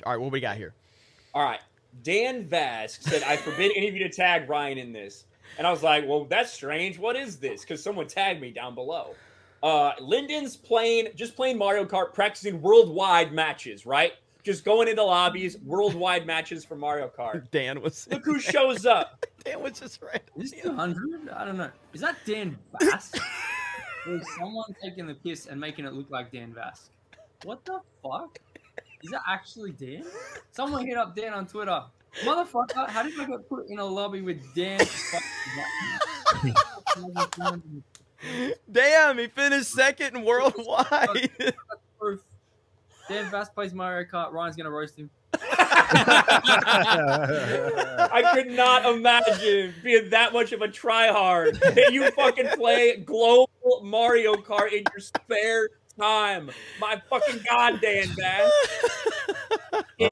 match. All right, what we got here? All right. Dan Vasc said, I forbid any of you to tag Ryan in this. And I was like, well, that's strange. What is this? Because someone tagged me down below. Uh, Lyndon's playing, just playing Mario Kart, practicing worldwide matches, right? Just going into lobbies, worldwide matches for Mario Kart. Dan was. Look who shows up. Dan was just right. Is this 200? I don't know. Is that Dan Vasc? or is someone taking the piss and making it look like Dan Vasc? What the fuck? Is that actually Dan? Someone hit up Dan on Twitter. Motherfucker, how did I get put in a lobby with Dan? Damn, he finished second in worldwide. Proof. Dan Vasc plays Mario Kart. Ryan's gonna roast him. I could not imagine being that much of a tryhard. that you fucking play global Mario Kart in your spare time. My fucking god, Dan man it,